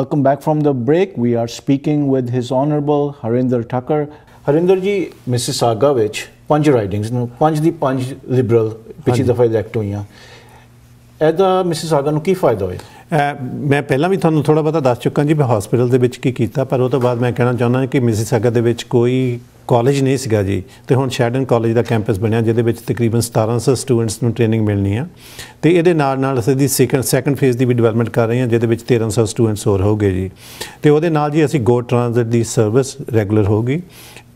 Welcome back from the break. We are speaking with His Honorable Harinder Thakur. Harinder ਜੀ Mississauga ਵਿੱਚ ਪੰਜ ridings ਨੂੰ ਪੰਜ ਦੀ ਪੰਜ ਲਿਬਰਲ ਪਿਛਲੀ ਦਫਾ ਇਲੈਕਟ ਹੋਈਆਂ ਇਹਦਾ ਮਿਸਿਸਾਗਾ ਨੂੰ ਕੀ ਫਾਇਦਾ ਹੋਇਆ ਮੈਂ ਪਹਿਲਾਂ ਵੀ ਤੁਹਾਨੂੰ ਥੋੜਾ ਬਹੁਤਾ ਦੱਸ ਚੁੱਕਾ ਜੀ ਮੈਂ ਹਸਪੀਟਲ ਦੇ ਵਿੱਚ ਕੀ ਕੀਤਾ ਪਰ ਉਹ ਤੋਂ ਬਾਅਦ ਮੈਂ ਕਹਿਣਾ ਚਾਹੁੰਦਾ ਕਿ ਮਿਸੀਸਾਗਾ ਦੇ ਵਿੱਚ ਕੋਈ ਕਾਲਜ ਨਹੀਂ ਸੀਗਾ ਜੀ। ਤੇ ਹੁਣ ਸ਼ੈਡਨ ਕਾਲਜ ਦਾ ਕੈਂਪਸ ਬਣਿਆ, ਜਿਹਦੇ ਵਿੱਚ ਤਕਰੀਬਨ 1700 ਸਟੂਡੈਂਟਸ ਨੂੰ ਟ੍ਰੇਨਿੰਗ ਮਿਲਣੀ ਆ। ਤੇ ਇਹਦੇ ਨਾਲ ਨਾਲ ਅਸੀਂ ਦੀ ਸੈਕੰਡ ਸੈਕੰਡ ਫੇਜ਼ ਦੀ ਵੀ ਡਿਵੈਲਪਮੈਂਟ ਕਰ ਰਹੇ ਹਾਂ, ਜਿਹਦੇ ਵਿੱਚ 1300 ਸਟੂਡੈਂਟਸ ਹੋਰ ਹੋਗੇ ਜੀ। ਤੇ ਉਹਦੇ ਨਾਲ ਜੀ ਅਸੀਂ ਗੋ ਟ੍ਰਾਂਜ਼ਿਟ ਦੀ ਸਰਵਿਸ ਰੈਗੂਲਰ ਹੋਗੀ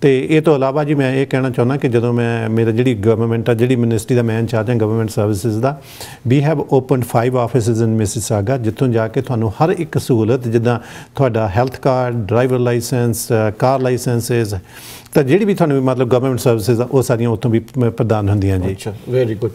ਤੇ ਇਹ ਤੋਂ ਇਲਾਵਾ ਜੀ ਮੈਂ ਇਹ ਕਹਿਣਾ ਚਾਹੁੰਦਾ ਕਿ ਜਦੋਂ ਮੈਂ ਮੇਰਾ ਜਿਹੜੀ ਗਵਰਨਮੈਂਟ ਆ ਜਿਹੜੀ ਮਿਨਿਸਟਰੀ ਦਾ ਮੈਂ ਇੰਚਾਰਜ ਹਾਂ government services the we have opened 5 offices in Mississauga ਜਿੱਥੋਂ ਜਾ ਕੇ ਤੁਹਾਨੂੰ ਹਰ ਇੱਕ ਸਹੂਲਤ ਜਿੱਦਾਂ ਤੁਹਾਡਾ health card driver licence car licences ਤਾਂ ਜਿਹੜੀ ਵੀ ਤੁਹਾਨੂੰ ਮਤਲਬ ਗਵਰਨਮੈਂਟ ਸਰਵਿਸਿਜ਼ ਆ ਉਹ ਸਾਰੀਆਂ ਉੱਥੋਂ ਵੀ ਪ੍ਰਦਾਨ ਹੁੰਦੀਆਂ ਜੀ। ਅੱਛਾ ਵੈਰੀ ਗੁੱਡ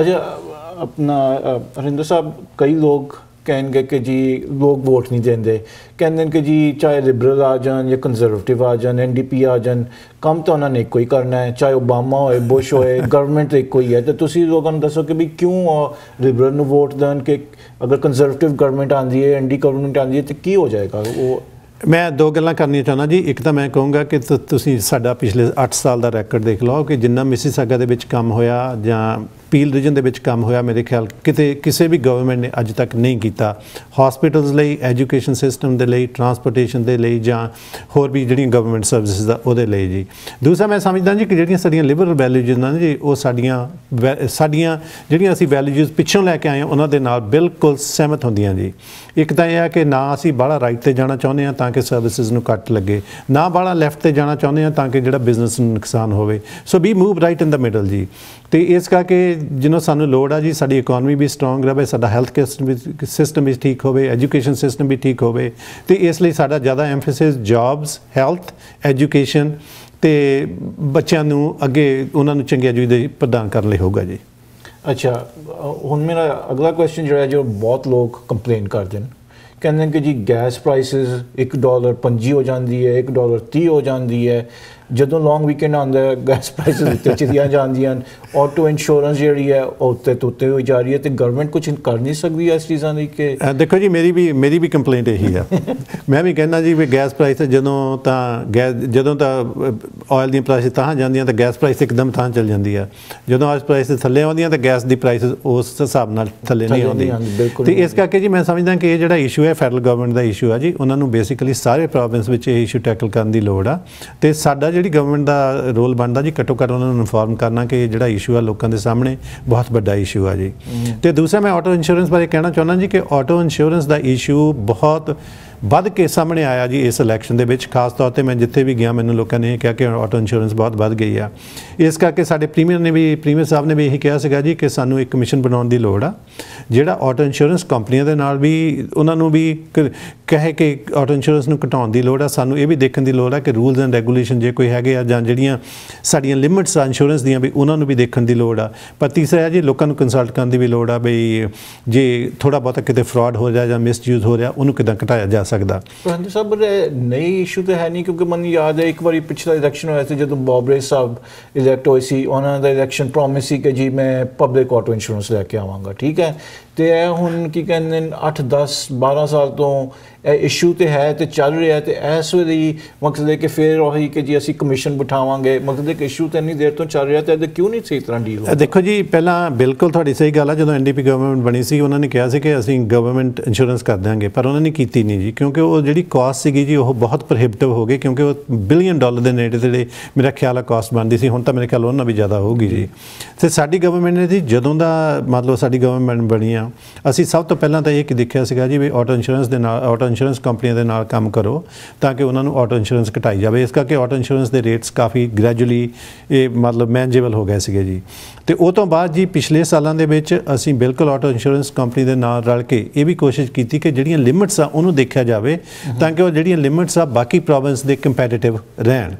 ਅੱਛਾ ਆਪਣਾ ਅ, ਹਰਿੰਦਰ ਸਾਹਿਬ ਕਈ ਲੋਕ ਕਹਿਣਗੇ ਕਿ ਜੀ ਲੋਕ ਵੋਟ ਨਹੀਂ ਦਿੰਦੇ। ਕਹਿੰਦੇ ਨੇ ਕਿ ਜੀ ਚਾਹੇ ਲਿਬਰਲ ਆ ਜਾਣ ਜਾਂ ਕੰਜ਼ਰਵੇਟਿਵ ਆ ਜਾਣ ਐਨਡੀਪੀ ਆ ਜਾਣ ਕੰਮ ਤਾਂ ਉਹਨਾਂ ਨੇ ਹੀ ਕਰਨਾ ਹੈ। ਚਾਹੇ ਓਬਾਮਾ ਹੋਏ ਬੁਸ਼ ਹੋਏ ਗਵਰਨਮੈਂਟ ਇੱਕੋ ਹੀ ਹੈ। ਤੇ ਤੁਸੀਂ ਲੋਕਾਂ ਨੂੰ ਦੱਸੋ ਕਿ ਵੀ ਕਿਉਂ ਲਿਬਰਲ ਨੂੰ ਵੋਟ ਦੇਣ ਕਿ ਅਗਰ ਕੰਜ਼ਰਵੇਟਿਵ ਗਵਰਨਮੈਂਟ ਆਂਦੀ ਹੈ ਐਨਡੀ ਗਵਰਨਮੈਂਟ ਆਂਦੀ ਹੈ ਤੇ ਕੀ ਹੋ ਜਾਏਗਾ? ਉਹ ਮੈਂ ਦੋ ਗੱਲਾਂ ਕਰਨੀਆਂ ਚਾਹੁੰਦਾ ਜੀ। ਇੱਕ ਤਾਂ ਮੈਂ ਕਹੂੰਗਾ ਕਿ ਤੁਸੀਂ ਸਾਡਾ ਪਿਛਲੇ 8 ਸਾਲ ਦਾ ਰੈਕੋਰਡ ਦੇਖ ਲਓ ਕਿ ਜਿੰਨਾ ਮਿਸੀਸਾਗਾ ਦੇ ਵਿੱਚ ਕੰਮ ਹੋਇਆ ਜਾਂ ਪੀਲ ਰੀਜਨ ਦੇ ਵਿੱਚ ਕੰਮ ਹੋਇਆ ਮੇਰੇ ਖਿਆਲ ਕਿਤੇ ਕਿਸੇ ਵੀ ਗਵਰਨਮੈਂਟ ਨੇ ਅੱਜ ਤੱਕ ਨਹੀਂ ਕੀਤਾ। ਹਸਪੀਟਲਸ ਲਈ ਐਜੂਕੇਸ਼ਨ ਸਿਸਟਮ ਦੇ ਲਈ ਟਰਾਂਸਪੋਰਟੇਸ਼ਨ ਦੇ ਲਈ ਜਾਂ ਹੋਰ ਵੀ ਜਿਹੜੀਆਂ ਗਵਰਨਮੈਂਟ ਸਰਵਿਸਿਜ਼ ਦਾ ਉਹਦੇ ਲਈ ਜੀ। ਦੂਸਰਾ ਮੈਂ ਸਮਝਦਾ ਜੀ ਕਿ ਜਿਹੜੀਆਂ ਸਾਡੀਆਂ ਲਿਬਰਲ ਵੈਲਿਊਜ਼ ਨੇ ਜੀ, ਉਹ ਸਾਡੀਆਂ ਵੈ- ਸਾਡੀਆਂ ਜਿਹੜੀਆਂ ਅਸੀਂ ਵੈਲਿਊਜ਼ ਪਿੱਛੋਂ ਲੈ ਕੇ ਆਏ ਹਾਂ, ਉਹਨਾਂ ਦੇ ਨਾਲ ਬਿਲਕੁਲ ਸਹਿਮਤ ਹੁੰਦੀਆਂ ਜੀ। ਇੱਕ ਤਾਂ ਇਹ ਹੈ ਕਿ ਨਾ ਅਸੀਂ ਬਾਹਲਾ ਰਾਈਟ ਤੇ ਜਾਣਾ ਚਾਹੁੰਦੇ ਹਾਂ ਤਾਂ ਕਿ ਸਰਵਿਸਿਜ਼ ਨੂੰ ਕੱਟ ਲੱਗੇ। ਨਾ ਬਾਹਲਾ ਲੈਫਟ ਤੇ ਜਾਣਾ ਚਾਹੁੰਦੇ ਹਾਂ ਤਾਂ ਕਿ ਜਿਹੜਾ ਬਿਜ਼ਨਸ ਨੂੰ ਨੁਕਸਾਨ ਹੋਵੇ। So we move right in the middle ਜੀ। ਤੇ ਇਸ ਕਰਕੇ ਜਿਹਨੂੰ ਸਾਨੂੰ ਲੋੜ ਆ ਜੀ, ਸਾਡੀ ਇਕਨੋਮੀ ਵੀ ਸਟਰੋਂਗ ਰਹੇ ਸਾਡਾ ਹੈਲਥ ਕੇਅਰ ਸਿਸਟਮ ਵੀ ਠੀਕ ਹੋਵੇ ਐਜੂਕੇਸ਼ਨ ਸਿਸਟਮ ਵੀ ਠੀਕ ਹੋਵੇ, ਤੇ ਇਸ ਲਈ ਸਾਡਾ ਜ਼ਿਆਦਾ ਐਮਫੈਸਿਸ ਜੌਬਸ ਹੈਲਥ ਐਜੂਕੇਸ਼ਨ ਤੇ ਬੱਚਿਆਂ ਨੂੰ ਅੱਗੇ ਉਹਨਾਂ ਨੂੰ ਚੰਗੀ ਐਜੂਕੇਸ਼ਨ ਪ੍ਰਦਾਨ ਕਰਨ ਲਈ ਹੋਊਗਾ ਜੀ। ਅੱਛਾ ਹੁਣ ਮੇਰਾ ਅਗਲਾ ਕੁਐਸਚਨ ਜਿਹੜਾ ਹੈ ਜੋ ਬਹੁਤ ਲੋਕ ਕੰਪਲੇਨ ਕਰਦੇ ਨੇ, ਕਹਿੰਦੇ ਨੇ ਕਿ ਜੀ ਗੈਸ ਪ੍ਰਾਈਸਸ 1 ਡਾਲਰ 25 ਹੋ ਜਾਂਦੀ ਹੈ 1 ਡਾਲਰ 30 ਹੋ ਜਾਂਦੀ ਹੈ ਜਦੋਂ ਲੌਂਗ ਵੀਕਐਂਡ ਆਉਂਦਾ ਹੈ ਗੈਸ ਪ੍ਰਾਈਸਸ ਉੱਤੇ ਚਲੀਆਂ ਜਾਂਦੀਆਂ ਹਨ ਆਟੋ ਇੰਸ਼ੋਰੈਂਸ ਜਿਹੜੀ ਹੈ ਉਹ ਉੱਤੇ ਤੋਂ ਉੱਤੇ ਹੋਈ ਜਾ ਰਹੀ ਹੈ ਤੇ ਗਵਰਨਮੈਂਟ ਕੁਝ ਕਰ ਨਹੀਂ ਸਕਦੀ ਇਸ ਚੀਜ਼ਾਂ ਦੀ ਕਿ ਦੇਖੋ ਜੀ ਮੇਰੀ ਵੀ ਮੇਰੀ ਵੀ ਕੰਪਲੇਂਟ ਇਹੀ ਆ ਮੈਂ ਵੀ ਕਹਿੰਦਾ ਜੀ ਵੀ ਗੈਸ ਪ੍ਰਾਈਸ ਜਦੋਂ ਤਾਂ ਗੈਸ ਜਦੋਂ ਤਾਂ ਆਇਲ ਦੀਆਂ ਪ੍ਰਾਈਸ ਤਾਂ ਜਾਂਦੀਆਂ ਤਾਂ ਗੈਸ ਪ੍ਰਾਈਸ ਇੱਕਦਮ ਤਾਂ ਚੱਲ ਜਾਂਦੀ ਆ ਜਦੋਂ ਆਇਲ ਪ੍ਰਾਈਸ ਥੱਲੇ ਆਉਂਦੀਆਂ ਤਾਂ ਗੈਸ ਦੀ ਪ੍ਰਾਈਸ ਉਸ ਹਿਸਾਬ ਨਾਲ ਥੱਲੇ ਨਹੀਂ ਆਉਂਦੀ। ਤੇ ਇਸ ਕਰਕੇ ਜੀ ਮੈਂ ਸਮਝਦਾ ਕਿ ਇਹ ਜਿਹੜਾ ਇਸ਼ੂ ਹੈ ਫੈਡਰਲ ਗਵਰਨਮੈਂਟ ਦਾ ਇਸ਼ੂ ਆ ਜੀ ਉਹਨਾਂ ਨੂੰ ਬੇਸਿਕਲੀ ਸਾਰੇ ਪ੍ਰੋਵਿੰਸ ਵਿੱਚ ਇਹ ਇਸ਼ੂ ਟੈਕਲ ਕਰਨ ਦੀ ਲੋੜ ਆ। ਤੇ ਸਾਡਾ ਜਿਹੜੀ ਗਵਰਨਮੈਂਟ ਦਾ ਰੋਲ ਬਣਦਾ ਜੀ ਘੱਟੋ ਘੱਟ ਉਹਨਾਂ ਨੂੰ ਇਨਫੋਰਮ ਕਰਨਾ ਕਿ ਜਿਹੜਾ ਇਸ਼ੂ ਆ ਲੋਕਾਂ ਦੇ ਸਾਹਮਣੇ ਬਹੁਤ ਵੱਡਾ ਇਸ਼ੂ ਆ ਜੀ। ਤੇ ਦੂਸਰਾ ਮੈਂ ਆਟੋ ਇੰਸ਼ੋਰੈਂਸ ਬਾਰੇ ਕਹਿਣਾ ਚਾਹੁੰਦਾ ਜੀ ਕਿ ਆਟੋ ਇੰਸ਼ੋਰੈਂਸ ਦਾ ਇਸ਼ੂ ਬਹੁਤ ਵੱਧ ਕੇ ਸਾਹਮਣੇ ਆਇਆ ਜੀ ਇਸ ਇਲੈਕਸ਼ਨ ਦੇ ਵਿੱਚ, ਖਾਸ ਤੌਰ ਤੇ ਮੈਂ ਜਿੱਥੇ ਵੀ ਗਿਆ, ਮੈਨੂੰ ਲੋਕਾਂ ਨੇ ਇਹ ਕਿਹਾ ਕਿ ਆਟੋ ਇੰਸ਼ੋਰੈਂਸ ਬਹੁਤ ਵੱਧ ਗਈ ਆ। ਇਸ ਕਰਕੇ ਸਾਡੇ ਪ੍ਰੀਮੀਅਰ ਨੇ ਵੀ ਪ੍ਰੀਮੀਅਰ ਸਾਹਿਬ ਨੇ ਵੀ ਇਹੀ ਕਿਹਾ ਸੀਗਾ ਜੀ ਕਿ ਸਾਨੂੰ ਇੱਕ ਕਮਿਸ਼ਨ ਬਣਾਉਣ ਦੀ ਲੋੜ ਆ, ਜਿਹੜਾ ਆਟੋ ਇੰਸ਼ੋਰੈਂਸ ਕੰਪਨੀਆਂ ਦੇ ਨਾਲ ਵੀ, ਉਹਨਾਂ ਨੂੰ ਵੀ ਕ- ਕਹੇ ਕਿ ਆਟੋ ਇੰਸ਼ੋਰੈਂਸ ਨੂੰ ਘਟਾਉਣ ਦੀ ਲੋੜ ਆ, ਸਾਨੂੰ ਇਹ ਵੀ ਦੇਖਣ ਦੀ ਲੋੜ ਆ ਕਿ ਰੂਲਸ ਐਂਡ ਰੈਗੂਲੇਸ਼ਨ ਜੇ ਕੋਈ ਹੈਗੇ ਆ, ਜਾਂ ਜਿਹੜੀਆਂ ਸਾਡੀਆਂ ਲਿਮਿਟਸ ਆ ਇੰਸ਼ੋਰੈਂਸ ਦੀਆਂ ਵੀ, ਉਹਨਾਂ ਨੂੰ ਵੀ ਦੇਖਣ ਦੀ ਲੋੜ ਆ। ਪਰ ਤੀਸਰਾ ਹੈ ਜੀ, ਲੋਕਾਂ ਨੂੰ ਕੰਸਲਟ ਕਰਨ ਦੀ ਵੀ ਲੋੜ ਆ, ਬਈ ਜੇ ਥੋੜਾ ਬਹੁਤਾ ਕਿਤੇ ਫਰਾਡ ਹੋ ਰਿਹਾ ਜਾਂ ਮਿਸਯੂਜ਼ ਹੋ ਰਿਹਾ, ਉਹਨੂੰ ਕਿਦਾਂ ਘਟਾਇਆ ਜਾ ਸਕਦਾ। ਪਰ ਸਭ ਨਈ ਇਸ਼ੂ ਤਾਂ ਹੈ ਨਹੀਂ ਕਿਉਂਕਿ ਮੈਨੂੰ ਯਾਦ ਹੈ, ਇੱਕ ਵਾਰੀ ਪਿਛਲਾ ਇਲੈਕਸ਼ਨ ਹੋਇਆ ਸੀ ਜਦੋਂ ਬੌਬਰੇ ਸਾਹਿਬ ਇਲੈਕਟ ਹੋਏ ਸੀ, ਉਹਨਾਂ ਦਾ ਇਲੈਕਸ਼ਨ ਪ੍ਰੋਮਿਸ ਸੀ ਕਿ ਜੀ ਮੈਂ ਪਬਲਿਕ ਆਟੋ ਇੰਸ਼ੋਰੈਂਸ ਲੈ ਕੇ ਆਵਾਂਗਾ, ਠੀਕ ਹੈ? ਤੇ ਇਹ ਹੁਣ ਕੀ ਕਹਿੰਦੇ ਨੇ 8 10 12 ਸਾਲ ਤੋਂ ਇਹ ਇਸ਼ੂ ਤੇ ਹੈ ਤੇ ਚੱਲ ਰਿਹਾ ਤੇ ਇਸ ਵੇਲੇ ਮਕਸਦ ਹੈ ਕਿ ਫਿਰ ਉਹੀ ਕਿ ਜੀ ਅਸੀਂ ਕਮਿਸ਼ਨ ਬਿਠਾਵਾਂਗੇ। ਮਕਸਦ ਹੈ ਕਿ ਇਸ਼ੂ ਤਾਂ ਇੰਨੀ ਦੇਰ ਤੋਂ ਚੱਲ ਰਿਹਾ ਤੇ ਇਹਦੇ ਕਿਉਂ ਨਹੀਂ ਸਹੀ ਤਰ੍ਹਾਂ ਡੀਲ ਅ, ਦੇਖੋ ਜੀ ਪਹਿਲਾਂ ਬਿਲਕੁਲ ਤੁਹਾਡੀ ਸਹੀ ਗੱਲ ਆ ਜਦੋਂ ਐਨਡੀਪੀ ਗਵਰਨਮੈਂਟ ਬਣੀ ਸੀ ਉਹਨਾਂ ਨੇ ਕਿਹਾ ਸੀ ਕਿ ਅਸੀਂ ਗਵਰਨਮੈਂਟ ਇੰਸ਼ੋਰੈਂਸ ਕਰ ਦਿਆਂਗੇ ਪਰ ਉਹਨਾਂ ਨੇ ਕੀਤੀ ਨਹੀਂ ਜੀ ਕਿਉਂਕਿ ਉਹ ਜਿਹੜੀ ਕਾਸਟ ਸੀਗੀ ਜੀ ਉਹ ਬਹੁਤ ਪ੍ਰੋਹਿਬਿਟਿਵ ਹੋ ਗਈ ਕਿਉਂਕਿ ਉਹ ਬਿਲੀਅਨ ਡਾਲਰ ਦੇ ਨੇੜੇ ਤੇੜੇ ਮੇਰਾ ਖਿਆਲ ਆ ਕਾਸਟ ਬਣਦੀ ਸੀ ਹੁਣ ਤਾਂ ਮੇਰੇ ਖਿਆਲ ਉਹਨਾਂ ਵੀ ਜ਼ਿਆਦਾ ਹੋਊਗੀ ਜੀ। ਤੇ ਸਾਡੀ ਗਵਰਨਮੈਂਟ ਨੇ ਜੀ ਜਦੋਂ ਦਾ ਮਤਲਬ ਸਾਡੀ ਗਵਰਨਮੈਂਟ ਬਣੀ ਆ ਅਸੀਂ ਸਭ ਤੋਂ ਪਹਿਲਾਂ ਤਾਂ ਇਹ ਕਿ ਦੇਖਿਆ ਸੀਗਾ ਜੀ ਵੀ ਆਟੋ ਇੰਸ਼ੋਰੈਂਸ ਦੇ ਨਾਲ ਆਟੋ ਇੰਸ਼ੋਰੈਂਸ ਕੰਪਨੀਆਂ ਦੇ ਨਾਲ ਕੰਮ ਕਰੋ ਤਾਂ ਕਿ ਉਹਨਾਂ ਨੂੰ ਆਟੋ ਇੰਸ਼ੋਰੈਂਸ ਘਟਾਈ ਜਾਵੇ। ਇਸ ਕਰਕੇ ਆਟੋ ਇੰਸ਼ੋਰੈਂਸ ਦੇ ਰੇਟਸ ਕਾਫੀ ਗ੍ਰੈਜੂਅਲੀ ਇਹ ਮਤਲਬ ਮੈਨੇਜੇਬਲ ਹੋ ਗਏ ਸੀਗੇ ਜੀ। ਤੇ ਉਹ ਤੋਂ ਬਾਅਦ ਜੀ ਪਿਛਲੇ ਸਾਲਾਂ ਦੇ ਵਿੱਚ ਅਸੀਂ ਬਿਲਕੁਲ ਆਟੋ ਇੰਸ਼ੋਰੈਂਸ ਕੰਪਨੀ ਦੇ ਨਾਲ ਰਲ ਕੇ ਇਹ ਵੀ ਕੋਸ਼ਿਸ਼ ਕੀਤੀ ਕਿ ਜਿਹੜੀਆਂ ਲਿਮਿਟਸ ਆ ਉਹਨੂੰ ਦੇਖਿਆ ਜਾਵੇ ਤਾਂ ਕਿ ਉਹ ਜਿਹੜੀਆਂ ਲਿਮਿਟਸ ਆ ਬਾਕੀ ਪ੍ਰੋਵਿੰਸ ਦੇ ਕੰਪੈਟੀਟਿਵ ਰਹਿਣ।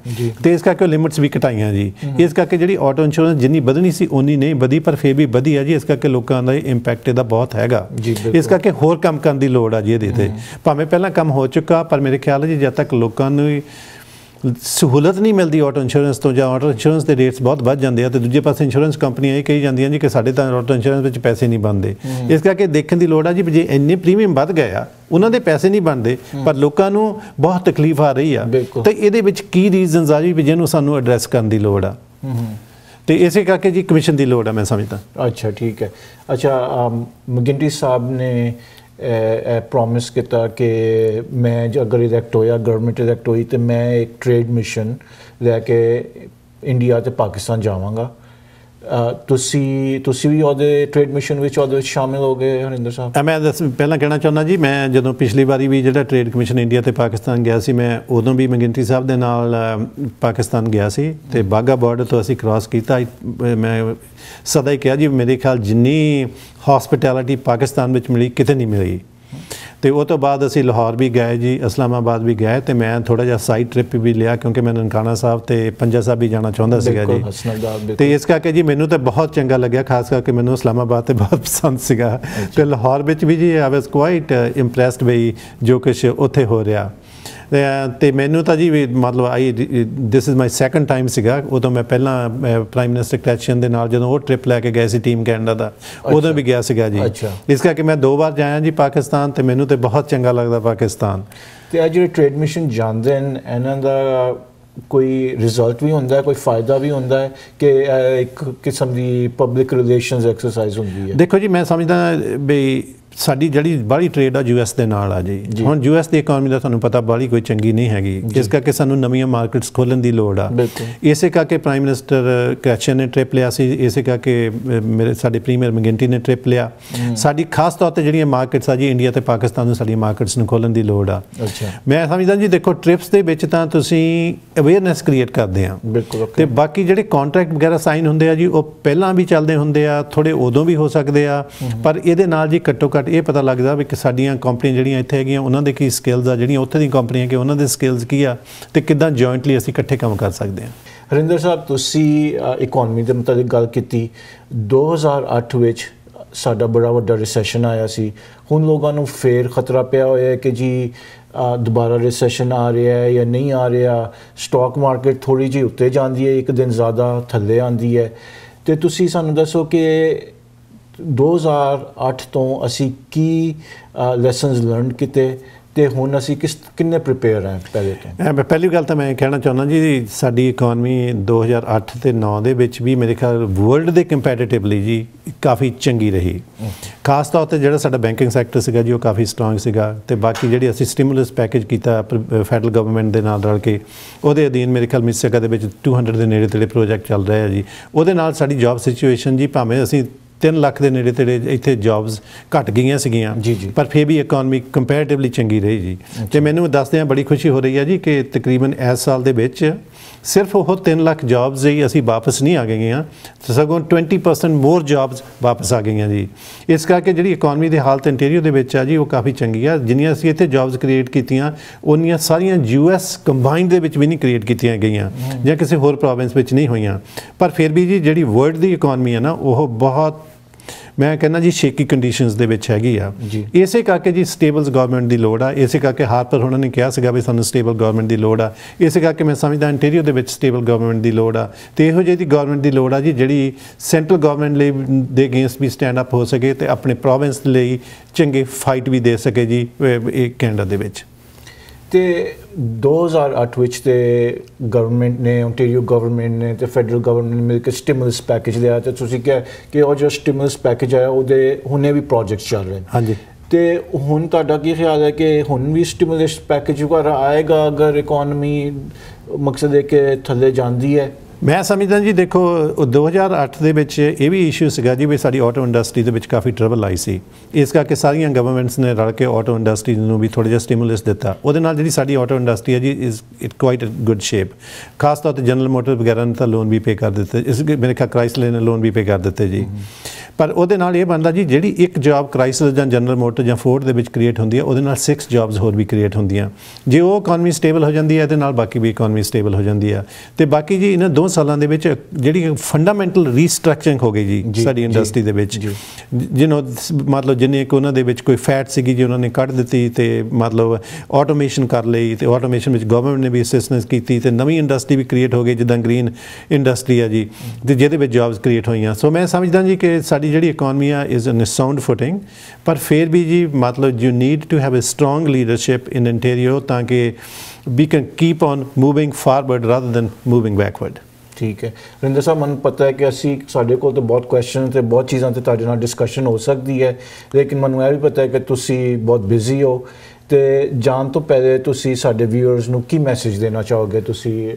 ਤੇ ਇਸ ਕਰਕੇ ਉਹ ਲਿਮਿਟਸ ਵੀ ਘਟਾਈਆਂ ਜੀ। ਇਸ ਕਰਕੇ ਜਿਹੜੀ ਆਟੋ ਇੰਸ਼ੋਰੈਂਸ ਜਿੰਨੀ ਵਧਣੀ ਸੀ ਉਨੀ ਨਹੀਂ ਵਧੀ ਪਰ ਫੇਰ ਵੀ ਵਧੀ ਆ ਜੀ। ਇਸ ਕਰਕੇ ਲੋਕਾਂ ਦਾ ਇੰਪੈਕਟ ਇਹਦਾ ਬਹੁਤ ਹੈਗਾ। ਜੀ, ਬਿਲਕੁਲ। ਇਸ ਕਰਕੇ ਹੋਰ ਕੰਮ ਕਰਨ ਦੀ ਲੋੜ ਆ ਜੀ ਇਹਦੇ ਤੇ। ਭਾਵੇਂ ਪਹਿਲਾਂ ਕੰਮ ਹੋ ਚੁੱਕਾ ਪਰ ਮੇਰੇ ਖਿਆਲ ਹੈ ਜੀ ਜਦ ਤੱਕ ਲੋਕਾਂ ਨੂੰ ਸਹੂਲਤ ਨਹੀਂ ਮਿਲਦੀ ਆਟੋ ਇੰਸ਼ੋਰੈਂਸ ਤੋਂ ਜਾਂ ਆਟੋ ਇੰਸ਼ੋਰੈਂਸ ਦੇ ਰੇਟਸ ਬਹੁਤ ਵੱਧ ਜਾਂਦੇ ਆ ਤੇ ਦੂਜੇ ਪਾਸੇ ਇੰਸ਼ੋਰੈਂਸ ਕੰਪਨੀਆਂ ਇਹ ਕਹੀ ਜਾਂਦੀਆਂ ਜੀ ਕਿ ਸਾਡੇ ਤਾਂ ਆਟੋ ਇੰਸ਼ੋਰੈਂਸ ਵਿੱਚ ਪੈਸੇ ਨਹੀਂ ਬਣਦੇ। ਇਸ ਕਰਕੇ ਦੇਖਣ ਦੀ ਲੋੜ ਆ ਜੀ ਵੀ ਜੇ ਇੰਨੇ ਪ੍ਰੀਮੀਅਮ ਵੱਧ ਗਏ ਆ ਉਹਨਾਂ ਦੇ ਪੈਸੇ ਨਹੀਂ ਬਣਦੇ ਪਰ ਲੋਕਾਂ ਨੂੰ ਬਹੁਤ ਤਕਲੀਫ ਆ ਰਹੀ ਆ। ਤੇ ਇਹਦੇ ਵਿੱਚ ਕੀ ਰੀਜ਼ਨਸ ਆ ਜੀ ਵੀ ਜਿਹਨੂੰ ਸਾਨੂੰ ਐਡਰੈਸ ਕਰਨ ਦੀ ਲੋੜ ਆ? ਤੇ ਇਸੇ ਕਰਕੇ ਜੀ ਕਮਿਸ਼ਨ ਦੀ ਲੋੜ ਹੈ ਮੈਂ ਸਮਝਦਾ। ਅੱਛਾ ਠੀਕ ਹੈ। ਅੱਛਾ ਅਮ, ਮਗਿੰਟੀ ਸਾਹਿਬ ਨੇ ਪ੍ਰੋਮਿਸ ਕੀਤਾ ਕਿ ਮੈਂ ਜੇ ਅਗਰ ਇਲੈਕਟ ਹੋਇਆ ਗਵਰਨਮੈਂਟ ਇਲੈਕਟ ਹੋਈ ਤੇ ਮੈਂ ਇੱਕ ਟ੍ਰੇਡ ਮਿਸ਼ਨ ਲੈ ਕੇ ਇੰਡੀਆ ਤੇ ਪਾਕਿਸਤਾਨ ਜਾਵਾਂਗਾ। ਤੁਸੀਂ ਤੁਸੀਂ ਵੀ ਉਹਦੇ ਟ੍ਰੇਡ ਮਿਸ਼ਨ ਵਿੱਚ ਉਹਦੇ ਵਿੱਚ ਸ਼ਾਮਿਲ ਹੋ ਗਏ ਹਰਿੰਦਰ ਸਾਹਿਬ? ਮੈਂ ਦੱਸ ਪਹਿਲਾਂ ਕਹਿਣਾ ਚਾਹੁੰਦਾ ਜੀ ਮੈਂ ਜਦੋਂ ਪਿਛਲੀ ਵਾਰੀ ਵੀ ਜਿਹੜਾ ਟ੍ਰੇਡ ਕਮਿਸ਼ਨ ਇੰਡੀਆ ਤੇ ਪਾਕਿਸਤਾਨ ਗਿਆ ਸੀ ਮੈਂ ਉਦੋਂ ਵੀ ਮਗਿੰਟੀ ਸਾਹਿਬ ਦੇ ਨਾਲ ਪਾਕਿਸਤਾਨ ਗਿਆ ਸੀ ਤੇ ਬਾਗਾ ਬਾਰਡਰ ਤੋਂ ਅਸੀਂ ਕ੍ਰਾਸ ਕੀਤਾ। ਮੈਂ ਸਦਾ ਹੀ ਕਿਹਾ ਜੀ ਮੇਰੇ ਖਿਆਲ ਜਿੰਨੀ ਹਸਪਿਟੈਲਿਟੀ ਪਾਕਿਸਤਾਨ ਵਿੱਚ ਮਿਲੀ ਕਿਤੇ ਨਹੀਂ ਮਿਲੀ। ਤੇ ਉਹ ਤੋਂ ਬਾਅਦ ਅਸੀਂ ਲਾਹੌਰ ਵੀ ਗਏ ਜੀ ਇਸਲਾਮਾਬਾਦ ਵੀ ਗਏ ਤੇ ਮੈਂ ਥੋੜਾ ਜਿਹਾ ਸਾਈਡ ਟ੍ਰਿਪ ਵੀ ਲਿਆ ਕਿਉਂਕਿ ਮੈਂ ਨਨਕਾਣਾ ਸਾਹਿਬ ਤੇ ਪੰਜਾ ਸਾਹਿਬ ਵੀ ਜਾਣਾ ਚਾਹੁੰਦਾ ਸੀਗਾ ਜੀ। ਤੇ ਇਸ ਕਰਕੇ ਜੀ ਮੈਨੂੰ ਤਾਂ ਬਹੁਤ ਚੰਗਾ ਲੱਗਿਆ ਖਾਸ ਕਰਕੇ ਮੈਨੂੰ ਇਸਲਾਮਾਬਾਦ ਤੇ ਬਹੁਤ ਪਸੰਦ ਸੀਗਾ। ਤੇ ਲਾਹੌਰ ਵਿੱਚ ਵੀ ਜੀ ਆਈ ਵਾਸ ਕੁਆਇਟ ਇੰਪ੍ਰੈਸਡ ਬਈ ਜੋ ਕੁਝ ਉੱਥੇ ਹੋ ਰਿਹਾ। ਤੇ, ਮੈਨੂੰ ਤਾਂ ਜੀ ਮਤਲਬ I this is my second time ਸੀਗਾ। ਉਦੋਂ ਮੈਂ ਪਹਿਲਾਂ ਪ੍ਰਾਈਮ ਮਿਨਿਸਟਰ ਕ੍ਰੈਚਨ ਦੇ ਨਾਲ ਜਦੋਂ ਉਹ ਟ੍ਰਿਪ ਲੈ ਕੇ ਗਏ ਸੀ ਟੀਮ ਕੈਨੇਡਾ ਦਾ ਉਦੋਂ ਵੀ ਗਿਆ ਸੀਗਾ ਜੀ। ਇਸ ਕਰਕੇ ਮੈਂ ਦੋ ਵਾਰ ਜਾਇਆ ਜੀ ਪਾਕਿਸਤਾਨ ਤੇ ਮੈਨੂੰ ਤੇ ਬਹੁਤ ਚੰਗਾ ਲੱਗਦਾ ਪਾਕਿਸਤਾਨ। ਤੇ ਇਹ ਜਿਹੜੇ ਟ੍ਰੇਡ ਮਿਸ਼ਨ ਜਾਂਦੇ ਨੇ ਇਹਨਾਂ ਦਾ ਕੋਈ ਰਿਜ਼ਲਟ ਵੀ ਹੁੰਦਾ ਹੈ ਕੋਈ ਫਾਇਦਾ ਵੀ ਹੁੰਦਾ ਹੈ ਕਿ ਇੱਕ ਕਿਸਮ ਦੀ ਪਬਲਿਕ ਰਿਲੇਸ਼ਨਸ ਐਕਸਰਸਾਈਜ਼ ਹੁੰਦੀ ਹੈ? ਦੇਖੋ ਜੀ ਮੈਂ ਸਮਝਦਾ ਵੀ ਸਾਡੀ ਜਿਹੜੀ ਬਾਹਲੀ ਟ੍ਰੇਡ ਆ ਯੂਐਸ ਦੇ ਨਾਲ ਆ ਜੀ। ਹੁਣ ਯੂਐਸ ਦੀ ਇਕਨੋਮੀ ਦਾ ਤੁਹਾਨੂੰ ਪਤਾ ਬਾਹਲੀ ਕੋਈ ਚੰਗੀ ਨਹੀਂ ਹੈਗੀ। ਇਸ ਕਰਕੇ ਸਾਨੂੰ ਨਵੀਆਂ ਮਾਰਕੀਟਸ ਖੋਲਣ ਦੀ ਲੋੜ ਆ। ਇਸੇ ਕਰਕੇ ਪ੍ਰਾਈਮ ਮਿਨਿਸਟਰ ਕ੍ਰੈਚਨ ਨੇ ਟ੍ਰਿਪ ਲਿਆ ਸੀ। ਇਸੇ ਕਰਕੇ ਮੇਰੇ ਸਾਡੇ ਪ੍ਰੀਮੀਅਰ ਮਗਿੰਟੀ ਨੇ ਟ੍ਰਿਪ ਲਿਆ। ਸਾਡੀ ਖਾਸ ਤੌਰ ਤੇ ਜਿਹੜੀਆਂ ਮਾਰਕੀਟਸ ਆ ਜੀ ਇੰਡੀਆ ਤੇ ਪਾਕਿਸਤਾਨ ਨੂੰ ਸਾਡੀਆਂ ਮਾਰਕੀਟਸ ਨੂੰ ਖੋਲਣ ਦੀ ਲੋੜ ਆ। ਮੈਂ ਸਮਝਦਾ ਜੀ ਦੇਖੋ ਟ੍ਰਿਪਸ ਦੇ ਵਿੱਚ ਤਾਂ ਤੁਸੀਂ ਅਵੇਅਰਨੈਸ ਕ੍ਰੀਏਟ ਕਰਦੇ ਆ। ਬਿਲਕੁਲ ਤੇ ਬਾਕੀ ਜਿਹੜੇ ਕੰਟਰੈਕਟ ਵਗੈਰਾ ਸਾਈਨ ਹੁੰਦੇ ਆ ਜੀ ਉਹ ਪਹਿਲਾਂ ਵੀ ਚੱਲਦੇ ਹੁੰਦੇ ਆ ਥੋੜੇ ਉਦੋਂ ਵੀ ਹੋ ਸਕਦੇ ਆ। ਪਰ ਇਹਦੇ ਨਾਲ ਜੀ ਘੱਟੋ ਘੱਟ ਇਹ ਪਤਾ ਲੱਗਦਾ ਵੀ ਕਿ ਸਾਡੀਆਂ ਕੰਪਨੀਆਂ ਜਿਹੜੀਆਂ ਇੱਥੇ ਹੈਗੀਆਂ, ਉਹਨਾਂ ਦੇ ਕੀ ਸਕਿੱਲਸ ਆ, ਜਿਹੜੀਆਂ ਉੱਥੇ ਦੀਆਂ ਕੰਪਨੀਆਂ ਕਿ ਉਹਨਾਂ ਦੇ ਸਕਿੱਲਸ ਕੀ ਆ ਤੇ ਕਿੱਦਾਂ ਜੁਆਇੰਟਲੀ ਅਸੀਂ ਇਕੱਠੇ ਕੰਮ ਕਰ ਸਕਦੇ ਹਾਂ। ਹਰਿੰਦਰ ਸਾਹਿਬ, ਤੁਸੀਂ ਇਕਨੋਮੀ ਦੇ ਮੁਤਾਬਿਕ ਗੱਲ ਕੀਤੀ। 2008 ਵਿੱਚ ਸਾਡਾ ਬੜਾ ਵੱਡਾ ਰਿਸੈਸ਼ਨ ਆਇਆ ਸੀ। ਹੁਣ ਲੋਕਾਂ ਨੂੰ ਫੇਰ ਖਤਰਾ ਪਿਆ ਹੋਇਆ ਹੈ ਕਿ ਜੀ ਦੁਬਾਰਾ ਰਿਸੈਸ਼ਨ ਆ ਰਿਹਾ ਹੈ ਜਾਂ ਨਹੀਂ ਆ ਰਿਹਾ। ਸਟਾਕ ਮਾਰਕੀਟ ਥੋੜੀ ਜਿਹੀ ਉੱਤੇ ਜਾਂਦੀ ਹੈ, ਇੱਕ ਦਿਨ ਜ਼ਿਆਦਾ ਥੱਲੇ ਆਂਦੀ ਹੈ। ਤੇ ਤੁਸੀਂ ਸਾਨੂੰ ਦੱਸੋ ਕਿ 2008 ਤੋਂ ਅਸੀਂ ਕੀ ਲੈਸਨਸ ਲਰਨਡ ਕੀਤੇ ਤੇ ਹੁਣ ਅਸੀਂ ਕਿਸ, ਕਿੰਨੇ ਪ੍ਰਿਪੇਅਰ ਹਾਂ ਪਹਿਲੇ ਤੋਂ? ਮੈਂ ਪਹਿਲੀ ਗੱਲ ਤਾਂ ਮੈਂ ਕਹਿਣਾ ਚਾਹੁੰਦਾ ਜੀ, ਸਾਡੀ ਇਕਨੋਮੀ 2008 ਤੇ 9 ਦੇ ਵਿੱਚ ਵੀ ਮੇਰੇ ਖਿਆਲ ਵਰਲਡ ਦੇ ਕੰਪੈਟੀਟਿਵਲੀ ਜੀ ਕਾਫੀ ਚੰਗੀ ਰਹੀ। ਖਾਸ ਤੌਰ ਤੇ ਜਿਹੜਾ ਸਾਡਾ ਬੈਂਕਿੰਗ ਸੈਕਟਰ ਸੀਗਾ ਜੀ, ਉਹ ਕਾਫੀ ਸਟਰੋਂਗ ਸੀਗਾ ਤੇ ਬਾਕੀ ਜਿਹੜੀ ਅਸੀਂ ਸਟਿਮੂਲਸ ਪੈਕੇਜ ਕੀਤਾ ਫੈਡਰਲ ਗਵਰਨਮੈਂਟ ਦੇ ਨਾਲ ਰਲ ਕੇ, ਉਹਦੇ ਅਧੀਨ ਮੇਰੇ ਖਿਆਲ ਮਿਸਿਕਾ ਦੇ ਵਿੱਚ 200 ਦੇ ਨੇੜੇ ਤੇੜੇ ਪ੍ਰੋਜੈਕਟ ਚੱਲ ਰਹੇ ਆ ਜੀ। ਉਹਦੇ ਨਾਲ ਸਾਡੀ ਜੌਬ ਸਿਚੁਏਸ਼ਨ ਜੀ ਭਾਵੇਂ ਅਸੀਂ 3 ਲੱਖ ਦੇ ਨੇੜੇ ਤੇੜੇ ਇੱਥੇ ਜੌਬਸ ਘਟ ਗਈਆਂ ਸੀਗੀਆਂ। ਜੀ, ਜੀ। ਪਰ ਫਿਰ ਵੀ ਇਕਨੋਮੀ ਕੰਪੈਰੀਟਿਵਲੀ ਚੰਗੀ ਰਹੀ ਜੀ। ਤੇ ਮੈਨੂੰ ਦੱਸਦੇ ਆ ਬੜੀ ਖੁਸ਼ੀ ਹੋ ਰਹੀ ਹੈ ਜੀ ਕਿ ਤਕਰੀਬਨ ਇਸ ਸਾਲ ਦੇ ਵਿੱਚ ਸਿਰਫ ਉਹ 3 ਲੱਖ ਜੌਬਸ ਹੀ ਅਸੀਂ ਵਾਪਸ ਨਹੀਂ ਆ ਗਈਆਂ ਸਗੋਂ 20% ਮੋਰ ਜੌਬਸ ਵਾਪਸ ਆ ਗਈਆਂ ਜੀ। ਇਸ ਕਰਕੇ ਜਿਹੜੀ ਇਕਨੋਮੀ ਦੀ ਹਾਲਤ ਇੰਟੀਰੀਅਰ ਦੇ ਵਿੱਚ ਆ ਜੀ ਉਹ ਕਾਫੀ ਚੰਗੀ ਆ। ਜਿੰਨੀਆਂ ਅਸੀਂ ਇੱਥੇ ਜੌਬਸ ਕ੍ਰੀਏਟ ਕੀਤੀਆਂ ਉਹਨੀਆਂ ਸਾਰੀਆਂ ਯੂਐਸ ਕੰਬਾਈਨਡ ਦੇ ਵਿੱਚ ਵੀ ਨਹੀਂ ਕ੍ਰੀਏਟ ਕੀਤੀਆਂ ਗਈਆਂ ਜਾਂ ਕਿਸੇ ਹੋਰ ਪ੍ਰੋਵਿੰਸ ਵਿੱਚ ਨਹੀਂ ਹੋਈਆਂ। ਪਰ ਫਿਰ ਵੀ ਜੀ ਜਿਹੜੀ ਵਰਲਡ ਦੀ ਇਕਨੋਮੀ ਹੈ ਨਾ ਉਹ ਬਹੁਤ ਮੈਂ ਕਹਿੰਦਾ ਜੀ ਸ਼ੇਕੀ ਕੰਡੀਸ਼ਨਸ ਦੇ ਵਿੱਚ ਹੈਗੀ ਆ। ਜੀ। ਇਸੇ ਕਰਕੇ ਜੀ ਸਟੇਬਲਸ ਗਵਰਨਮੈਂਟ ਦੀ ਲੋੜ ਆ। ਇਸੇ ਕਰਕੇ ਹਾਰਪਰ ਉਹਨਾਂ ਨੇ ਕਿਹਾ ਸੀਗਾ ਵੀ ਸਾਨੂੰ ਸਟੇਬਲ ਗਵਰਨਮੈਂਟ ਦੀ ਲੋੜ ਆ। ਇਸੇ ਕਰਕੇ ਮੈਂ ਸਮਝਦਾ ਇੰਟੀਰੀਅਰ ਦੇ ਵਿੱਚ ਸਟੇਬਲ ਗਵਰਨਮੈਂਟ ਦੀ ਲੋੜ ਆ। ਤੇ ਇਹੋ ਜਿਹੀ ਦੀ ਗਵਰਨਮੈਂਟ ਦੀ ਲੋੜ ਆ ਜੀ ਜਿਹੜੀ ਸੈਂਟਰਲ ਗਵਰਨਮੈਂਟ ਲਈ ਦੇ ਅਗੇਂਸਟ ਵੀ ਸਟੈਂਡ ਅਪ ਹੋ ਸਕੇ ਤੇ ਆਪਣੇ ਪ੍ਰੋਵਿੰਸ ਲਈ ਚੰਗੇ ਫਾਈਟ ਵੀ ਦੇ ਸਕੇ ਜੀ ਇਹ ਕੈਨੇਡਾ ਦੇ ਵਿੱਚ। ਤੇ 2008 ਵਿੱਚ ਤੇ ਗਵਰਨਮੈਂਟ ਨੇ ਓਨਟਾਰੀਓ ਗਵਰਨਮੈਂਟ ਨੇ ਤੇ ਫੈਡਰਲ ਗਵਰਨਮੈਂਟ ਨੇ ਮਿਲ ਕੇ ਸਟਿਮੂਲਸ ਪੈਕੇਜ ਲਿਆ ਤੇ ਤੁਸੀਂ ਕਿਹਾ ਕਿ ਉਹ ਜੋ ਸਟਿਮੂਲਸ ਪੈਕੇਜ ਆਇਆ ਉਹਦੇ ਹੁਣੇ ਵੀ ਪ੍ਰੋਜੈਕਟਸ ਚੱਲ ਰਹੇ ਨੇ। ਹਾਂਜੀ। ਤੇ ਹੁਣ ਤੁਹਾਡਾ ਕੀ ਖਿਆਲ ਹੈ ਕਿ ਹੁਣ ਵੀ ਸਟਿਮੂਲਸ ਪੈਕੇਜ ਵਗੈਰਾ ਆਏਗਾ ਅਗਰ ਇਕਨੋਮੀ ਮਕਸਦ ਹੈ ਕਿ ਥੱਲੇ ਜਾਂਦੀ ਹੈ? ਮੈਂ ਸਮਝਦਾ ਜੀ, ਦੇਖੋ, ਉਹ 2008 ਦੇ ਵਿੱਚ ਇਹ ਵੀ ਇਸ਼ੂ ਸੀਗਾ ਜੀ ਵੀ ਸਾਡੀ ਆਟੋ ਇੰਡਸਟਰੀ ਦੇ ਵਿੱਚ ਕਾਫੀ ਟਰਬਲ ਆਈ ਸੀ। ਇਸ ਕਰਕੇ ਸਾਰੀਆਂ ਗਵਰਨਮੈਂਟਸ ਨੇ ਰਲ ਕੇ ਆਟੋ ਇੰਡਸਟਰੀ ਨੂੰ ਵੀ ਥੋੜਾ ਜਿਹਾ ਸਟਿਮੂਲਸ ਦਿੱਤਾ। ਉਹਦੇ ਨਾਲ ਜਿਹੜੀ ਸਾਡੀ ਆਟੋ ਇੰਡਸਟਰੀ ਹੈ ਜੀ is it quite good shape ਖਾਸ ਤੌਰ ਤੇ ਜਨਰਲ ਮੋਟਰ ਵਗੈਰਾ ਨੇ ਤਾਂ ਲੋਨ ਵੀ ਪੇ ਕਰ ਦਿੱਤੇ। ਇਸ ਮੇਰੇ ਖਿਆਲ ਕ੍ਰਾਈਸਲਰ ਨੇ ਲੋਨ ਵੀ ਪੇ ਕਰ ਦਿੱਤੇ ਜੀ। ਪਰ ਉਹਦੇ ਨਾਲ ਇਹ ਬਣਦਾ ਜੀ, ਜਿਹੜੀ ਇੱਕ ਜੌਬ ਕ੍ਰਾਈਸਲਰ ਜਾਂ ਜਨਰਲ ਮੋਟਰ ਜਾਂ ਫੋਰਡ ਦੇ ਵਿੱਚ ਕ੍ਰੀਏਟ ਹੁੰਦੀ ਹੈ, ਉਹਦੇ ਨਾਲ 6 ਜੌਬਸ ਹੋਰ ਵੀ ਕ੍ਰੀਏਟ ਹੁੰਦੀਆਂ। ਜੇ ਉਹ ਇਕਨੋਮੀ ਸਟੇਬਲ ਹੋ ਜਾਂਦੀ ਹੈ, ਇਹਦੇ ਨਾਲ ਬਾਕੀ ਵੀ ਇਕਨੋਮੀ ਸਟੇਬਲ ਹੋ ਜਾਂਦੀ ਹੈ। ਤੇ ਬਾਕੀ ਜੀ, ਇਹਨਾਂ ਦੋ ਸਾਲਾਂ ਦੇ ਵਿੱਚ ਜਿਹੜੀ ਫੰਡਾਮੈਂਟਲ ਰੀਸਟਰਕਚਰਿੰਗ ਹੋ ਗਈ ਜੀ ਸਾਡੀ ਇੰਡਸਟਰੀ ਦੇ ਵਿੱਚ। ਜਿਹਨੂੰ ਮਤਲਬ ਜਿੰਨੇ ਕਿ ਉਹਨਾਂ ਦੇ ਵਿੱਚ ਕੋਈ ਫੈਟ ਸੀਗੀ ਜੀ ਉਹਨਾਂ ਨੇ ਕੱਢ ਦਿੱਤੀ ਤੇ ਮਤਲਬ ਆਟੋਮੇਸ਼ਨ ਕਰ ਲਈ ਤੇ ਆਟੋਮੇਸ਼ਨ ਵਿੱਚ ਗਵਰਨਮੈਂਟ ਨੇ ਵੀ ਅਸਿਸਟੈਂਸ ਕੀਤੀ ਤੇ ਨਵੀਂ ਇੰਡਸਟਰੀ ਵੀ ਕ੍ਰੀਏਟ ਹੋ ਗਈ ਜਿੱਦਾਂ ਗ੍ਰੀਨ ਇੰਡਸਟਰੀ ਆ ਜੀ ਤੇ ਜਿਹਦੇ ਵਿੱਚ ਜੌਬਸ ਕ੍ਰੀਏਟ ਹੋਈਆਂ। ਸੋ ਮੈਂ ਸਮਝਦਾ ਜੀ ਕਿ ਸਾਡੀ ਜਿਹੜੀ ਇਕਨੋਮੀ ਆ ਇਜ਼ ਇਨ ਸਾਊਂਡ ਫੁਟਿੰਗ ਪਰ ਫਿਰ ਵੀ ਜੀ ਮਤਲਬ you need to have a strong leadership in interior ਤਾਂ ਕਿ we can keep on moving forward rather than moving backward ਠੀਕ ਹੈ। ਰਿੰਦਰ ਸਾਹਿਬ, ਮੈਨੂੰ ਪਤਾ ਹੈ ਕਿ ਅਸੀਂ ਸਾਡੇ ਕੋਲ ਤਾਂ ਬਹੁਤ ਕੁਐਸਚਨ ਤੇ ਬਹੁਤ ਚੀਜ਼ਾਂ ਤੇ ਤੁਹਾਡੇ ਨਾਲ ਡਿਸਕਸ਼ਨ ਹੋ ਸਕਦੀ ਹੈ, ਲੇਕਿਨ ਮੈਨੂੰ ਇਹ ਵੀ ਪਤਾ ਹੈ ਕਿ ਤੁਸੀਂ ਬਹੁਤ ਬਿਜ਼ੀ ਹੋ ਤੇ ਜਾਣ ਤੋਂ ਪਹਿਲੇ ਤੁਸੀਂ ਸਾਡੇ ਵਿਊਅਰਸ ਨੂੰ ਕੀ ਮੈਸੇਜ ਦੇਣਾ ਚਾਹੋਗੇ? ਤੁਸੀਂ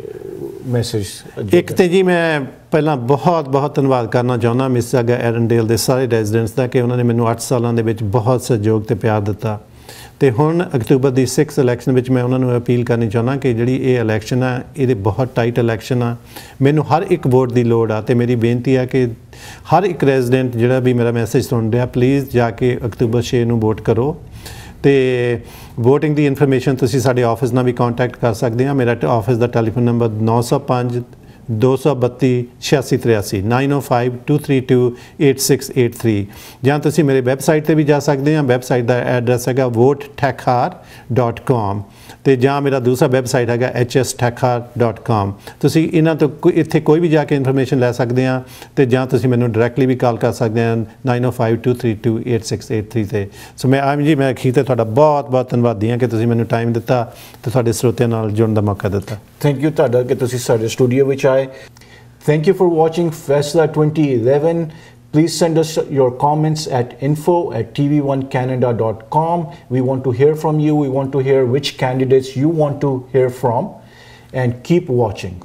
ਮੈਸੇਜ ਇੱਕ ਤੇ ਜੀ ਮੈਂ ਪਹਿਲਾਂ ਬਹੁਤ ਬਹੁਤ ਧੰਨਵਾਦ ਕਰਨਾ ਚਾਹੁੰਦਾ ਮਿਸ ਮਿਸਾਗਾ ਐਰਨਡੇਲ ਦੇ ਸਾਰੇ ਰੈਜ਼ੀਡੈਂਟਸ ਦਾ ਕਿ ਉਹਨਾਂ ਨੇ ਮੈਨੂੰ 8 ਸਾਲਾਂ ਦੇ ਵਿੱਚ ਬਹੁਤ ਸਹਿਯੋਗ ਤੇ ਪਿਆਰ ਦਿੱਤਾ। ਤੇ ਹੁਣ ਅਕਤੂਬਰ ਦੀ 6 ਇਲੈਕਸ਼ਨ ਵਿੱਚ ਮੈਂ ਉਹਨਾਂ ਨੂੰ ਅਪੀਲ ਕਰਨੀ ਚਾਹੁੰਦਾ ਕਿ ਜਿਹੜੀ ਇਹ ਇਲੈਕਸ਼ਨ ਆ, ਇਹਦੇ ਬਹੁਤ ਟਾਈਟ ਇਲੈਕਸ਼ਨ ਆ। ਮੈਨੂੰ ਹਰ ਇੱਕ ਵੋਟ ਦੀ ਲੋੜ ਆ ਤੇ ਮੇਰੀ ਬੇਨਤੀ ਆ ਕਿ ਹਰ ਇੱਕ ਰੈਜ਼ੀਡੈਂਟ ਜਿਹੜਾ ਵੀ ਮੇਰਾ ਮੈਸੇਜ ਸੁਣ ਰਿਹਾ ਪਲੀਜ਼ ਜਾ ਕੇ ਅਕਤੂਬਰ 6 ਨੂੰ ਵੋਟ ਕਰੋ। ਤੇ VOTING ਦੀ ਇਨਫੋਰਮੇਸ਼ਨ ਤੁਸੀਂ ਸਾਡੇ ਆਫਿਸ ਨਾਲ ਵੀ ਕੰਟੈਕਟ ਕਰ ਸਕਦੇ ਆ। ਮੇਰਾ ਆਫਿਸ ਦਾ ਟੈਲੀਫੋਨ ਨੰਬਰ 905 232 8683 9052328683 ਜਾਂ ਤੁਸੀਂ ਮੇਰੇ ਵੈਬਸਾਈਟ ਤੇ ਵੀ ਜਾ ਸਕਦੇ ਆ ਵੈਬਸਾਈਟ ਦਾ ਐਡਰੈਸ ਹੈਗਾ votetekhar.com ਤੇ ਜਾਂ ਮੇਰਾ ਦੂਸਰਾ ਵੈਬਸਾਈਟ ਹੈਗਾ hstekhar.com ਤੁਸੀਂ ਇਹਨਾਂ ਤੋਂ ਕੋਈ- ਇੱਥੇ ਕੋਈ ਵੀ ਜਾ ਕੇ ਇਨਫੋਰਮੇਸ਼ਨ ਲੈ ਸਕਦੇ ਆ ਤੇ ਜਾਂ ਤੁਸੀਂ ਮੈਨੂੰ ਡਾਇਰੈਕਟਲੀ ਵੀ ਕਾਲ ਕਰ ਸਕਦੇ ਆ 9052328683 ਤੇ। ਸੋ ਮੈਂ ਆਮ ਜੀ, ਮੈਂ ਅਖੀਰ ਤੇ ਤੁਹਾਡਾ ਬਹੁਤ ਬਹੁਤ ਧੰਨਵਾਦੀ ਹਾਂ ਕਿ ਤੁਸੀਂ ਮੈਨੂੰ ਟਾਈਮ ਦਿੱਤਾ ਤੇ ਤੁਹਾਡੇ ਸਰੋਤਿਆਂ ਨਾਲ ਜੁੜਨ ਦਾ ਮੌਕਾ ਦਿੱਤਾ। ਥੈਂਕ ਯੂ ਤੁਹਾਡਾ, ਕਿ ਤੁਸੀਂ ਸਾਡੇ ਸਟੂਡੀਓ ਵਿੱਚ ਆਏ। ਥੈਂਕ ਯੂ ਫॉर ਵਾਚਿੰਗ ਫੈਸਲਾ 2011 Please send us your comments at info at tv1canada.com. We want to hear from you. We want to hear which candidates you want to hear from. And keep watching.